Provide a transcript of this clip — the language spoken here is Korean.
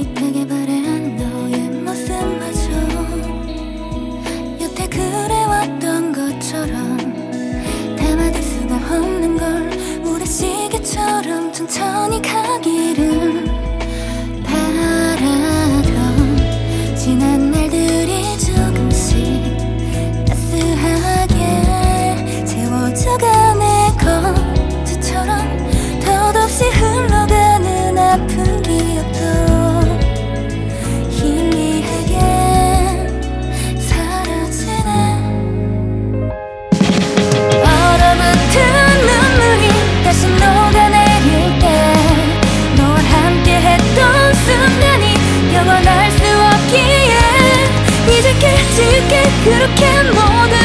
흐릿하게 바래한 너의 모습마저 여태 그래왔던 것처럼 담아둘 수가 없는 걸 우리 시계처럼 천천히 가기를 바라던 지난 그렇게 모든